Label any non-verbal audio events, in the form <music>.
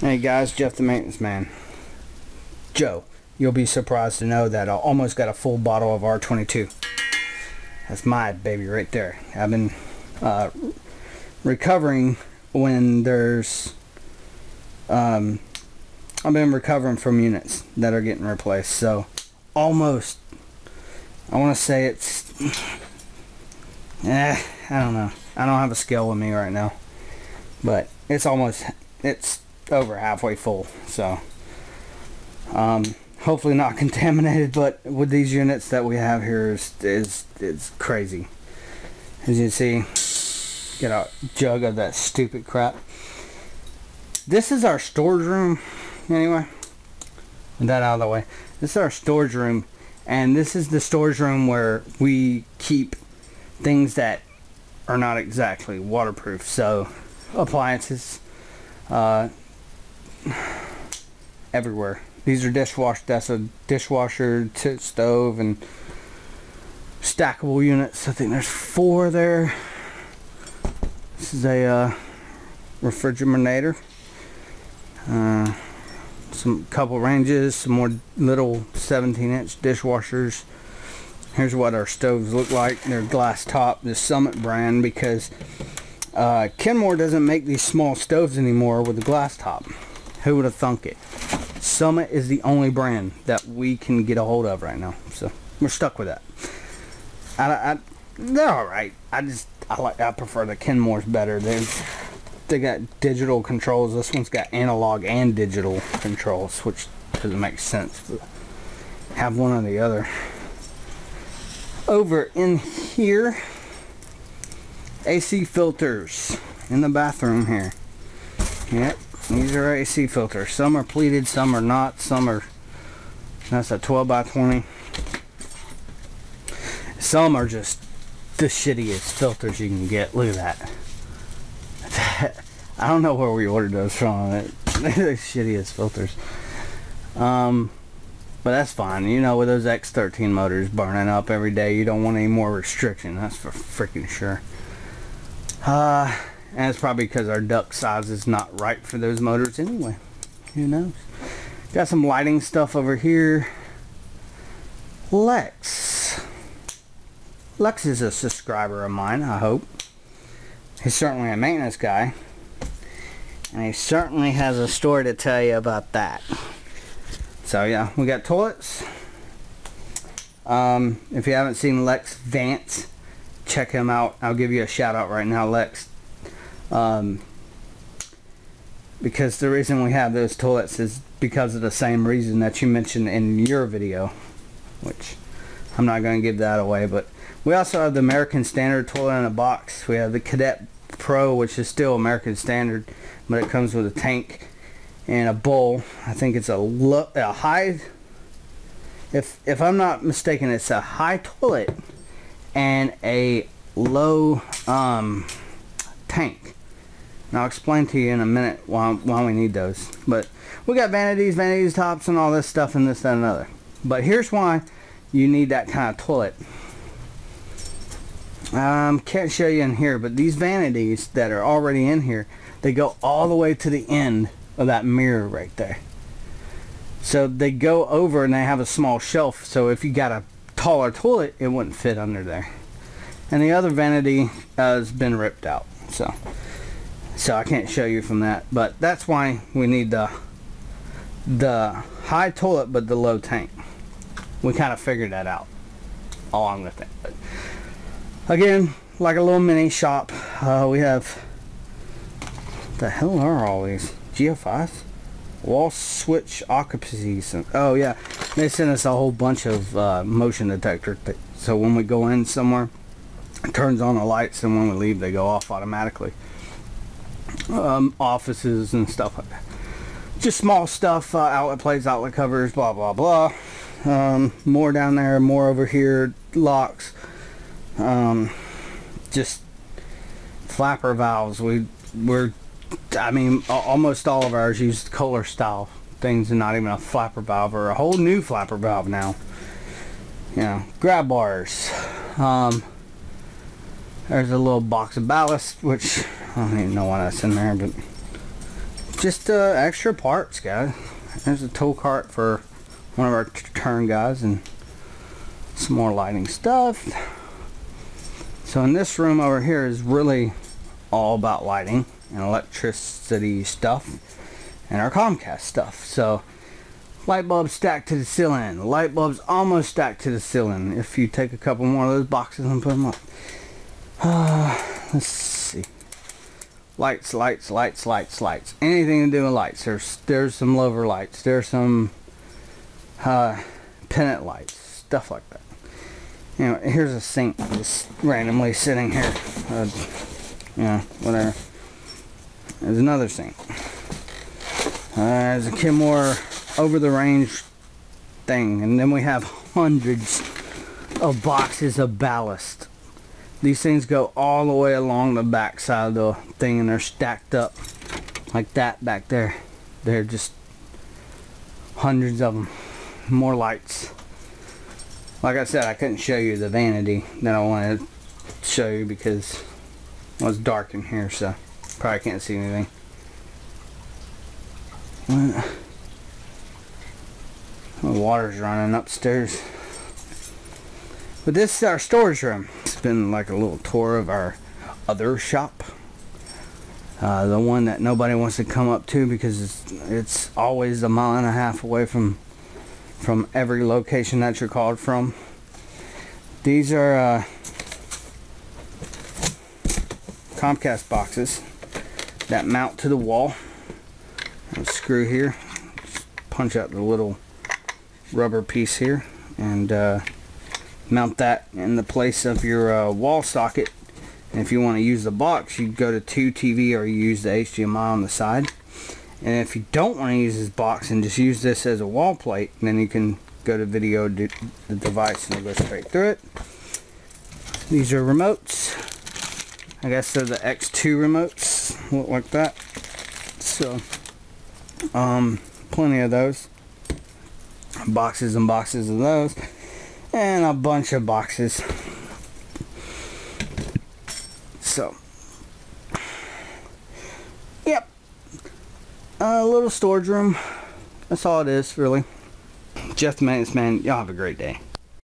Hey guys, Jeff the maintenance man. Joe, you'll be surprised to know that I almost got a full bottle of R22. That's my baby right there. I've been uh, recovering when there's um, I've been recovering from units that are getting replaced. So almost I want to say it's eh, I don't know. I don't have a scale with me right now. But it's almost it's over halfway full. So um, hopefully not <laughs> contaminated, but with these units that we have here is is is crazy. As you see, get a jug of that stupid crap. This is our storage room, anyway. With that out of the way, this is our storage room, and this is the storage room where we keep things that are not exactly waterproof. So, appliances, uh, everywhere. These are dishwasher. That's a dishwasher, stove, and stackable units. I think there's four there. This is a uh, refrigerator. Uh, some couple ranges, some more little 17 inch dishwashers. Here's what our stoves look like. They're glass top, the Summit brand, because uh, Kenmore doesn't make these small stoves anymore with the glass top. Who would have thunk it? Summit is the only brand that we can get a hold of right now. So we're stuck with that. I, I, they're all right. I just I like I prefer the Kenmore's better. They they got digital controls. This one's got analog and digital controls, which doesn't make sense. But have one or the other. Over in here, AC filters in the bathroom here. Yep, these are AC filters. Some are pleated, some are not. Some are. That's a 12 by 20. Some are just the shittiest filters you can get. Look at that. <laughs> I don't know where we ordered those from. They're <laughs> the shittiest filters. Um, but that's fine. You know, with those X13 motors burning up every day, you don't want any more restriction. That's for freaking sure. Uh, and it's probably because our duct size is not right for those motors anyway. Who knows? Got some lighting stuff over here. Lex. Lex is a subscriber of mine, I hope. He's certainly a maintenance guy. And he certainly has a story to tell you about that. So yeah, we got toilets. Um, if you haven't seen Lex Vance, check him out. I'll give you a shout out right now, Lex. Um, because the reason we have those toilets is because of the same reason that you mentioned in your video, which I'm not going to give that away. But we also have the American Standard toilet in a box. We have the Cadet Pro, which is still American Standard, but it comes with a tank and a bowl. I think it's a, a high, if, if I'm not mistaken, it's a high toilet and a low um, tank. I'll explain to you in a minute why, why we need those. But we got vanities, vanities tops, and all this stuff and this, that, and another. But here's why you need that kind of toilet. Um, can't show you in here, but these vanities that are already in here, they go all the way to the end of that mirror right there. So they go over and they have a small shelf. So if you got a taller toilet, it wouldn't fit under there. And the other vanity has been ripped out. So, so I can't show you from that. But that's why we need the the high toilet but the low tank. We kind of figured that out along with it. But again, like a little mini shop, uh, we have the hell are all these? GFIs? Wall switch occupancy. Oh yeah, they sent us a whole bunch of uh, motion detector. so when we go in somewhere, it turns on the lights, and when we leave, they go off automatically. Um, offices and stuff like that. Just small stuff. Uh, outlet plates, outlet covers, blah blah blah. Um, more down there, more over here. Locks. Um, just flapper valves. We we're I mean, almost all of ours use Kohler style things and not even a flapper valve or a whole new flapper valve now. You know, grab bars. Um, there's a little box of ballast, which I don't even know why that's in there, but just uh, extra parts, guys. There's a tow cart for one of our turn guys and some more lighting stuff. So in this room over here is really all about lighting and electricity stuff and our Comcast stuff. So light bulbs stacked to the ceiling. Light bulbs almost stacked to the ceiling. If you take a couple more of those boxes and put them up. Uh, <sighs> let's see. Lights, lights, lights, lights, lights. Anything to do with lights. There's there's some lover lights. There's some uh, pendant lights. Stuff like that. You know, here's a sink just randomly sitting here. Uh, you know, whatever. There's another sink. Uh, there's a Kenmore over the range thing. And then we have hundreds of boxes of ballast. These things go all the way along the back side of the thing and they're stacked up like that back there. They're just hundreds of them. More lights. Like I said, I couldn't show you the vanity that I wanted to show you because it was dark in here, so probably can't see anything. The water's running upstairs. But this is our storage room. It's been like a little tour of our other shop. Uh, the one that nobody wants to come up to because it's, it's always a mile and a half away from from every location that you're called from. These are uh, Comcast boxes that mount to the wall. A screw here. Just punch out the little rubber piece here and uh, mount that in the place of your uh, wall socket. And if you want to use the box, you go to 2TV or you use the HDMI on the side. And if you don't want to use this box and just use this as a wall plate, then you can go to video the device and go straight through it. These are remotes. I guess they're the X2 remotes. Look like that. So, um, plenty of those. Boxes and boxes of those. And a bunch of boxes. So, yep. A little storage room. That's all it is, really. Jeff the Maintenance Man, y'all have a great day.